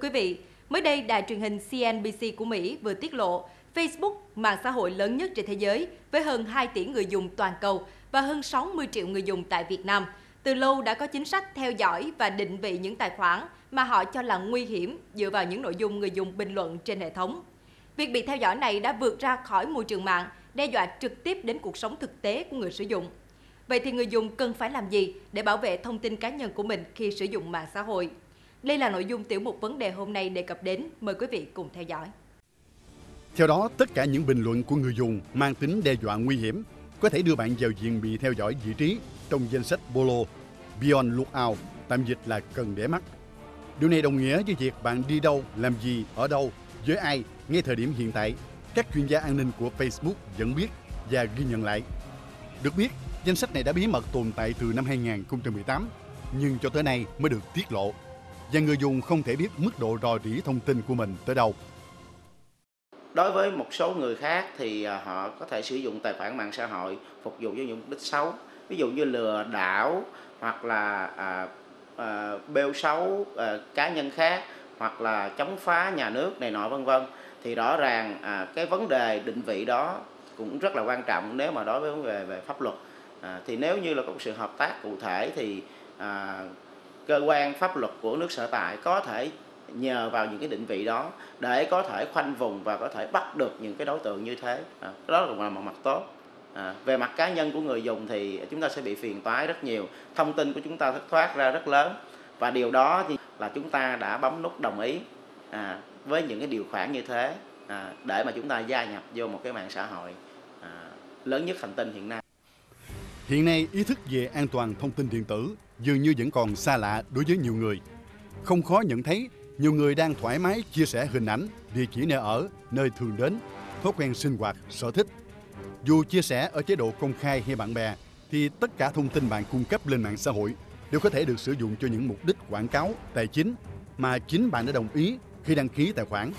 quý vị, mới đây đài truyền hình CNBC của Mỹ vừa tiết lộ Facebook, mạng xã hội lớn nhất trên thế giới với hơn 2 tỷ người dùng toàn cầu và hơn 60 triệu người dùng tại Việt Nam, từ lâu đã có chính sách theo dõi và định vị những tài khoản mà họ cho là nguy hiểm dựa vào những nội dung người dùng bình luận trên hệ thống. Việc bị theo dõi này đã vượt ra khỏi môi trường mạng, đe dọa trực tiếp đến cuộc sống thực tế của người sử dụng. Vậy thì người dùng cần phải làm gì để bảo vệ thông tin cá nhân của mình khi sử dụng mạng xã hội? Đây là nội dung tiểu mục vấn đề hôm nay đề cập đến. Mời quý vị cùng theo dõi. Theo đó, tất cả những bình luận của người dùng mang tính đe dọa nguy hiểm có thể đưa bạn vào diện bị theo dõi vị trí trong danh sách Bolo, Beyond Lookout, tạm dịch là cần để mắt. Điều này đồng nghĩa với việc bạn đi đâu, làm gì, ở đâu, với ai ngay thời điểm hiện tại. Các chuyên gia an ninh của Facebook vẫn biết và ghi nhận lại. Được biết, danh sách này đã bí mật tồn tại từ năm 2018, nhưng cho tới nay mới được tiết lộ. Và người dùng không thể biết mức độ rò rỉ thông tin của mình tới đâu. Đối với một số người khác thì à, họ có thể sử dụng tài khoản mạng xã hội phục vụ cho những mục đích xấu, ví dụ như lừa đảo hoặc là à, à, bêu xấu à, cá nhân khác hoặc là chống phá nhà nước này nọ vân vân thì rõ ràng à, cái vấn đề định vị đó cũng rất là quan trọng nếu mà đối với vấn đề về pháp luật à, thì nếu như là có sự hợp tác cụ thể thì à, cơ quan pháp luật của nước sở tại có thể nhờ vào những cái định vị đó để có thể khoanh vùng và có thể bắt được những cái đối tượng như thế. À, đó là một mặt tốt. À, về mặt cá nhân của người dùng thì chúng ta sẽ bị phiền toái rất nhiều. Thông tin của chúng ta thất thoát ra rất lớn. Và điều đó thì là chúng ta đã bấm nút đồng ý à, với những cái điều khoản như thế à, để mà chúng ta gia nhập vô một cái mạng xã hội à, lớn nhất hành tinh hiện nay. Hiện nay, ý thức về an toàn thông tin điện tử dường như vẫn còn xa lạ đối với nhiều người. Không khó nhận thấy, nhiều người đang thoải mái chia sẻ hình ảnh, địa chỉ nơi ở, nơi thường đến, thói quen sinh hoạt, sở thích. Dù chia sẻ ở chế độ công khai hay bạn bè, thì tất cả thông tin bạn cung cấp lên mạng xã hội đều có thể được sử dụng cho những mục đích quảng cáo, tài chính mà chính bạn đã đồng ý khi đăng ký tài khoản.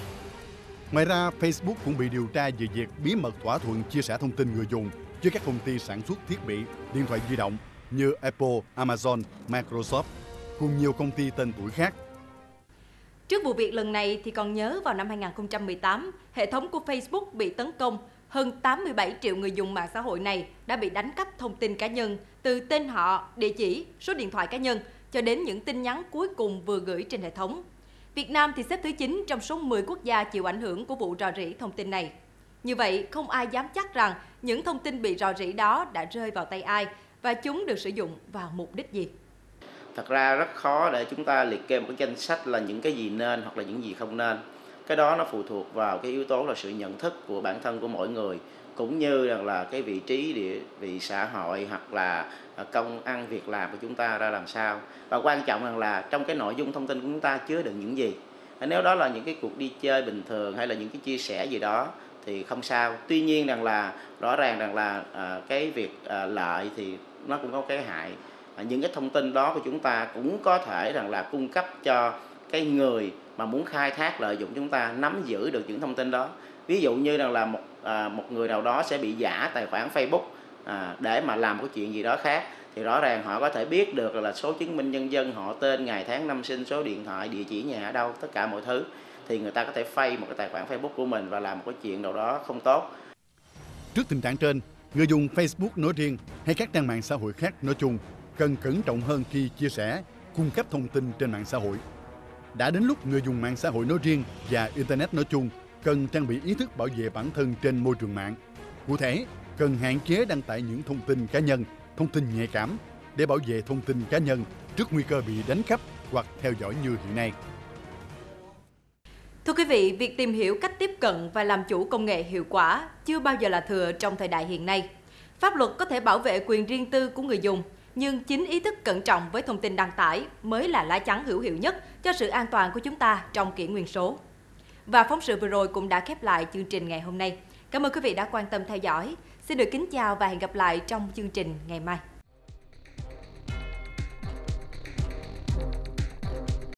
Ngoài ra, Facebook cũng bị điều tra về việc bí mật thỏa thuận chia sẻ thông tin người dùng với các công ty sản xuất thiết bị điện thoại di động như Apple, Amazon, Microsoft cùng nhiều công ty tên tuổi khác. Trước vụ việc lần này thì còn nhớ vào năm 2018, hệ thống của Facebook bị tấn công. Hơn 87 triệu người dùng mạng xã hội này đã bị đánh cắp thông tin cá nhân từ tên họ, địa chỉ, số điện thoại cá nhân cho đến những tin nhắn cuối cùng vừa gửi trên hệ thống. Việt Nam thì xếp thứ 9 trong số 10 quốc gia chịu ảnh hưởng của vụ rò rỉ thông tin này. Như vậy, không ai dám chắc rằng những thông tin bị rò rỉ đó đã rơi vào tay ai và chúng được sử dụng vào mục đích gì. thật ra rất khó để chúng ta liệt kê một cái danh sách là những cái gì nên hoặc là những gì không nên. Cái đó nó phụ thuộc vào cái yếu tố là sự nhận thức của bản thân của mỗi người, cũng như rằng là cái vị trí, địa, vị xã hội hoặc là à, công ăn việc làm của chúng ta ra làm sao. Và quan trọng rằng là trong cái nội dung thông tin của chúng ta chứa đựng những gì. Nếu đó là những cái cuộc đi chơi bình thường hay là những cái chia sẻ gì đó thì không sao. Tuy nhiên rằng là rõ ràng rằng là à, cái việc à, lợi thì nó cũng có cái hại. À, những cái thông tin đó của chúng ta cũng có thể rằng là cung cấp cho cái người mà muốn khai thác lợi dụng chúng ta nắm giữ được những thông tin đó. Ví dụ như rằng là một à, một người nào đó sẽ bị giả tài khoản Facebook à, để mà làm cái chuyện gì đó khác thì rõ ràng họ có thể biết được là số chứng minh nhân dân họ tên ngày tháng năm sinh số điện thoại địa chỉ nhà ở đâu tất cả mọi thứ thì người ta có thể phay một cái tài khoản Facebook của mình và làm một cái chuyện nào đó không tốt Trước tình trạng trên, người dùng Facebook nói riêng hay các trang mạng xã hội khác nói chung cần cẩn trọng hơn khi chia sẻ, cung cấp thông tin trên mạng xã hội. Đã đến lúc người dùng mạng xã hội nói riêng và Internet nói chung cần trang bị ý thức bảo vệ bản thân trên môi trường mạng. Cụ thể, cần hạn chế đăng tải những thông tin cá nhân, thông tin nhạy cảm để bảo vệ thông tin cá nhân trước nguy cơ bị đánh cắp hoặc theo dõi như hiện nay. Thưa quý vị, việc tìm hiểu cách tiếp cận và làm chủ công nghệ hiệu quả chưa bao giờ là thừa trong thời đại hiện nay. Pháp luật có thể bảo vệ quyền riêng tư của người dùng, nhưng chính ý thức cẩn trọng với thông tin đăng tải mới là lá chắn hữu hiệu nhất cho sự an toàn của chúng ta trong kỷ nguyên số. Và phóng sự vừa rồi cũng đã khép lại chương trình ngày hôm nay. Cảm ơn quý vị đã quan tâm theo dõi. Xin được kính chào và hẹn gặp lại trong chương trình ngày mai.